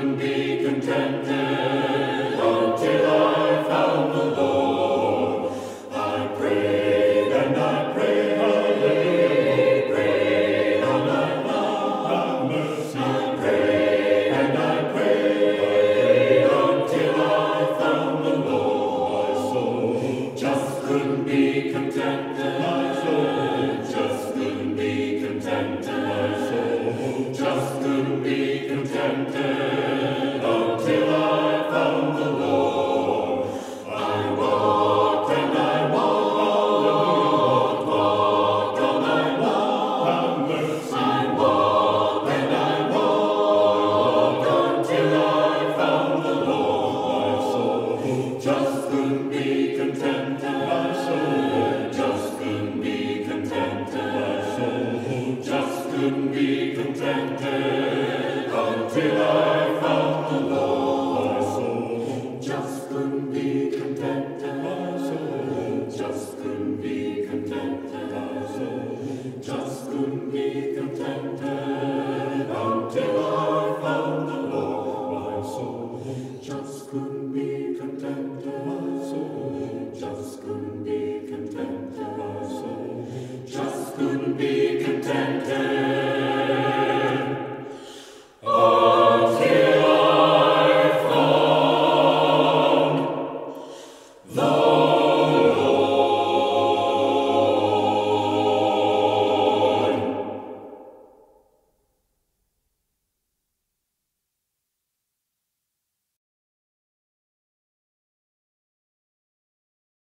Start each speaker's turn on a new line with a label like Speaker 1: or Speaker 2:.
Speaker 1: and be contented until I found the Lord. I prayed and I prayed, hallelujah, prayed all night long. I prayed and I prayed until I found the Lord. My just couldn't be contented. My just couldn't be contented. My just couldn't be contented. couldn't be contented until I found the Lord. My soul just couldn't be contented. My soul just couldn't be contented. My soul just couldn't be contented until I found the Lord. My soul just couldn't be contented.